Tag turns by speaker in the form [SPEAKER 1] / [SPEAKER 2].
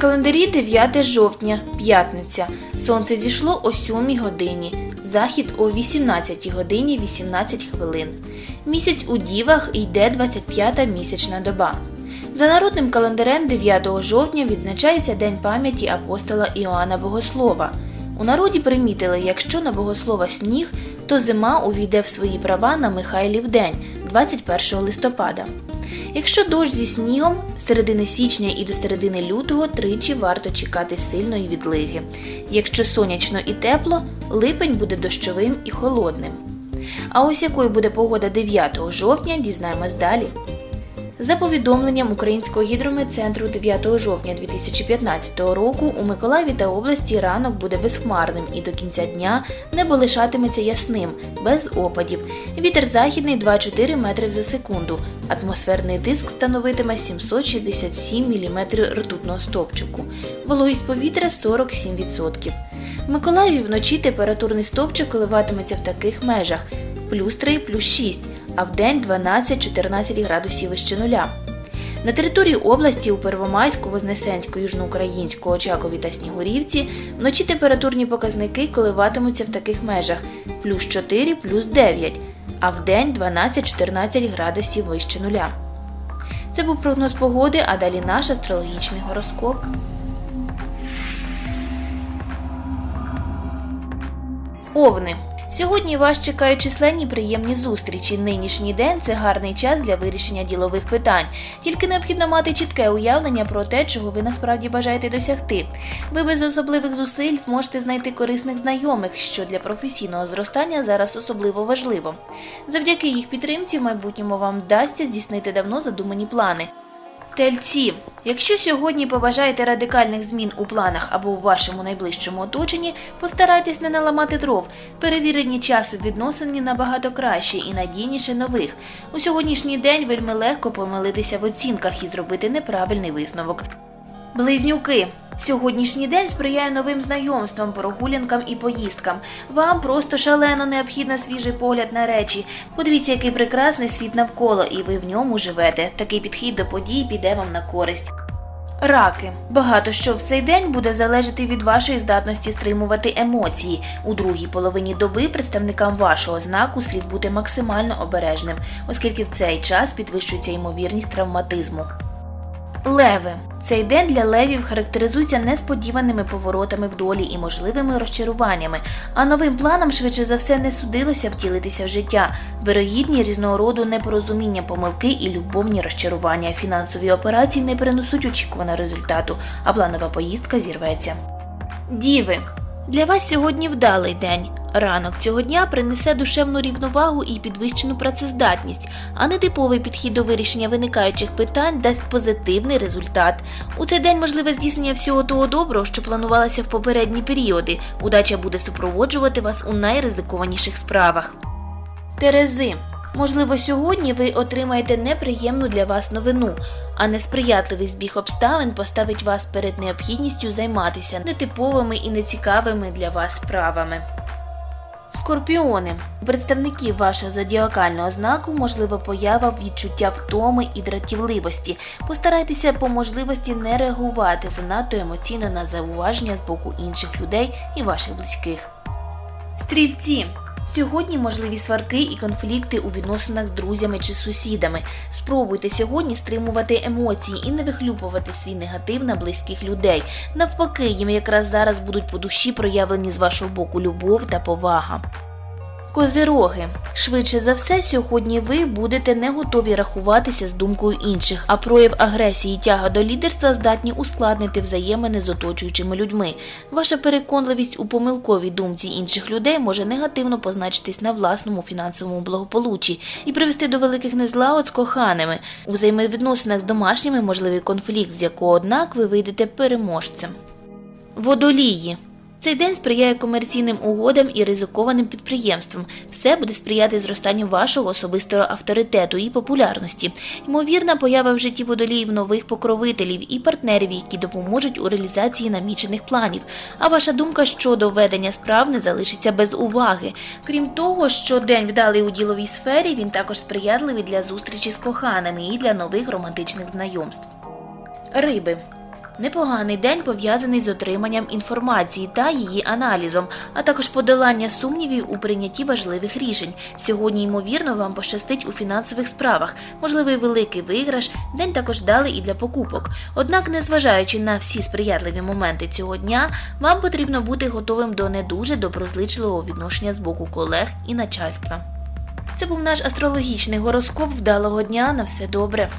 [SPEAKER 1] Календарі 9 жовтня, п'ятниця. Сонце зійшло о 7 годині, захід о 18 годині 18 хвилин. Місяць у дівах йде 25-та місячна доба. За народним календарем 9 жовтня відзначається День пам'яті апостола Іоанна Богослова. У народі примітили, якщо на Богослова сніг, то зима увійде в свої права на Михайлів день 21 листопада. Якщо дощ зі снігом, з середини січня і до середини лютого тричі варто чекати сильної відлиги. Якщо сонячно і тепло, липень буде дощовим і холодним. А ось якою буде погода 9 жовтня, дізнаємось далі. За повідомленням Українського гідрометцентру 9 жовтня 2015 року у Миколаєві та області ранок буде безхмарним і до кінця дня небо лишатиметься ясним, без опадів. Вітер західний 2-4 метри за секунду. Атмосферний тиск становитиме 767 мм ртутного стовпчику. Вологість повітря 47%. В Миколаєві вночі температурний стовпчик коливатиметься в таких межах плюс 3, плюс 6 а в день 12-14 градусів вище нуля. На території області у Первомайську, Вознесенську, Южноукраїнську, Очакові та Снігурівці вночі температурні показники коливатимуться в таких межах плюс 4, плюс 9, а в день 12-14 градусів вище нуля. Це був прогноз погоди, а далі наш астрологічний гороскоп. Овни. Сьогодні вас чекають численні приємні зустрічі. Нинішній день це гарний час для вирішення ділових питань. Тільки необхідно мати чітке уявлення про те, чого ви насправді бажаєте досягти. Ви без особливих зусиль зможете знайти корисних знайомих, що для професійного зростання зараз особливо важливо. Завдяки їх підтримці в майбутньому вам вдасться здійснити давно задумані плани. Тельці, якщо сьогодні побажаєте радикальних змін у планах або у вашому найближчому оточенні, постарайтесь не наламати дров. Перевірені часу відносини набагато краще і надійніше нових. У сьогоднішній день вельми легко помилитися в оцінках і зробити неправильний висновок. Близнюки. Сьогоднішній день сприяє новим знайомствам, прогулянкам і поїздкам. Вам просто шалено необхідно свіжий погляд на речі. Подивіться, який прекрасний світ навколо, і ви в ньому живете. Такий підхід до подій піде вам на користь. Раки. Багато що в цей день буде залежати від вашої здатності стримувати емоції. У другій половині доби представникам вашого знаку слід бути максимально обережним, оскільки в цей час підвищується ймовірність травматизму. Леви. Цей день для левів характеризується несподіваними поворотами в долі і можливими розчаруваннями, а новим планам швидше за все не судилося втілитися в життя. Вирогідні різного роду непорозуміння, помилки і любовні розчарування. Фінансові операції не принесуть очікуваного результату, а планова поїздка зірветься. Діви. Для вас сьогодні вдалий день. Ранок цього дня принесе душевну рівновагу і підвищену працездатність, а нетиповий підхід до вирішення виникаючих питань дасть позитивний результат. У цей день можливе здійснення всього того доброго, що планувалося в попередні періоди. Удача буде супроводжувати вас у найризикованіших справах. Терези. Можливо, сьогодні ви отримаєте неприємну для вас новину, а несприятливий збіг обставин поставить вас перед необхідністю займатися нетиповими і нецікавими для вас справами. Скорпіони. У представників вашого зодіакального знаку можлива поява відчуття втоми і дратівливості. Постарайтеся по можливості не реагувати занадто емоційно на зауваження з боку інших людей і ваших близьких. Стрільці. Сьогодні можливі сварки і конфлікти у відносинах з друзями чи сусідами. Спробуйте сьогодні стримувати емоції і не вихлюпувати свій негатив на близьких людей. Навпаки, їм якраз зараз будуть по душі проявлені з вашого боку любов та повага. Козироги. Швидше за все, сьогодні ви будете не готові рахуватися з думкою інших, а прояв агресії і тяга до лідерства здатні ускладнити взаємини з оточуючими людьми. Ваша переконливість у помилковій думці інших людей може негативно позначитись на власному фінансовому благополуччі і привести до великих незлагод з коханими. У взаємовідносинах з домашніми можливий конфлікт, з якого, однак, ви вийдете переможцем. Водолії. Цей день сприяє комерційним угодам і ризикованим підприємствам. Все буде сприяти зростанню вашого особистого авторитету і популярності. Ймовірна поява в житті водоліїв нових покровителів і партнерів, які допоможуть у реалізації намічених планів. А ваша думка щодо ведення справ не залишиться без уваги. Крім того, що день вдалий у діловій сфері, він також сприятливий для зустрічі з коханими і для нових романтичних знайомств. Риби Непоганий день пов'язаний з отриманням інформації та її аналізом, а також подолання сумнівів у прийнятті важливих рішень. Сьогодні, ймовірно, вам пощастить у фінансових справах. Можливий великий виграш. День також дали і для покупок. Однак, незважаючи на всі сприятливі моменти цього дня, вам потрібно бути готовим до не дуже доброзичливого відношення з боку колег і начальства. Це був наш астрологічний гороскоп вдалого дня на все добре.